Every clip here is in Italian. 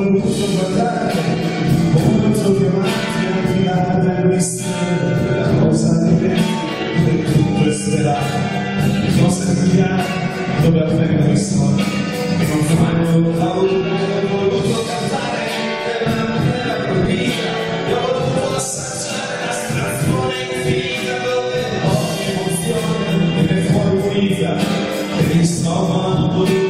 un busto guardare, molto diamanti affinato nel mistero della cosa di me, per tutto è svelare, cosa cambiare, dove avvengono i sogni, che non fanno paura, ho voluto cantare, per la nella propria, e ho voluto assaggiare la strazione infinita, dove ogni emozione viene fuori unita, e mi sto amando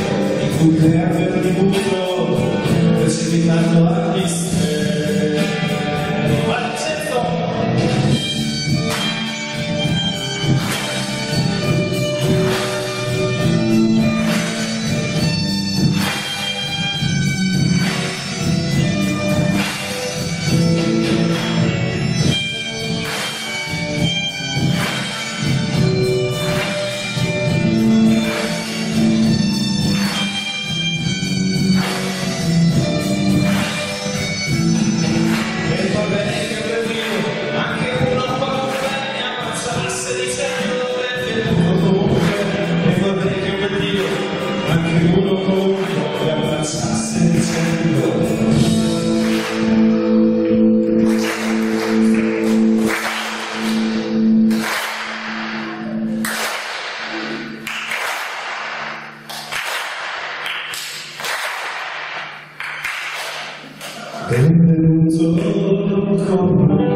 Mujer del mundo, precipitando a ベッドの、